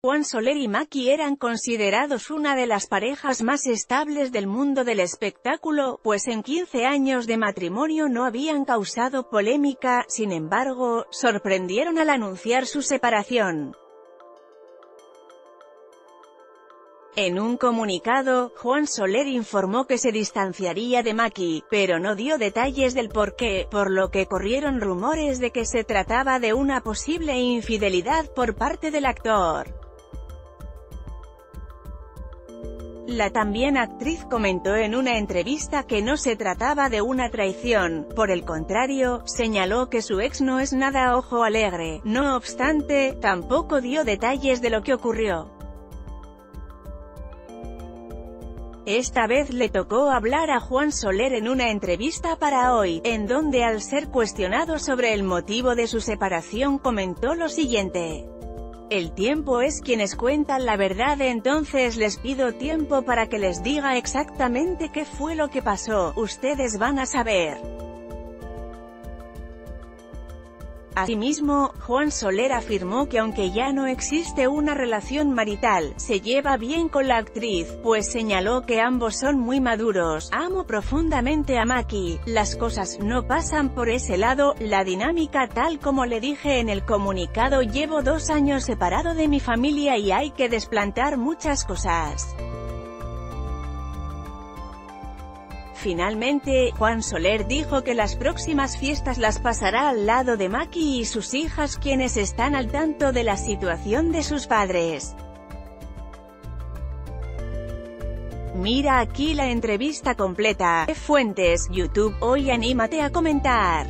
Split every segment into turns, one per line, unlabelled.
Juan Soler y Maki eran considerados una de las parejas más estables del mundo del espectáculo, pues en 15 años de matrimonio no habían causado polémica, sin embargo, sorprendieron al anunciar su separación. En un comunicado, Juan Soler informó que se distanciaría de Maki, pero no dio detalles del porqué, por lo que corrieron rumores de que se trataba de una posible infidelidad por parte del actor. La también actriz comentó en una entrevista que no se trataba de una traición, por el contrario, señaló que su ex no es nada ojo alegre, no obstante, tampoco dio detalles de lo que ocurrió. Esta vez le tocó hablar a Juan Soler en una entrevista para hoy, en donde al ser cuestionado sobre el motivo de su separación comentó lo siguiente. El tiempo es quienes cuentan la verdad entonces les pido tiempo para que les diga exactamente qué fue lo que pasó, ustedes van a saber. Asimismo, Juan Soler afirmó que aunque ya no existe una relación marital, se lleva bien con la actriz, pues señaló que ambos son muy maduros, amo profundamente a Maki, las cosas no pasan por ese lado, la dinámica tal como le dije en el comunicado llevo dos años separado de mi familia y hay que desplantar muchas cosas. Finalmente, Juan Soler dijo que las próximas fiestas las pasará al lado de Maki y sus hijas quienes están al tanto de la situación de sus padres. Mira aquí la entrevista completa. Fuentes, YouTube, hoy anímate a comentar.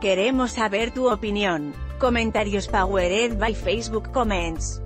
Queremos saber tu opinión. Comentarios Powered by Facebook Comments.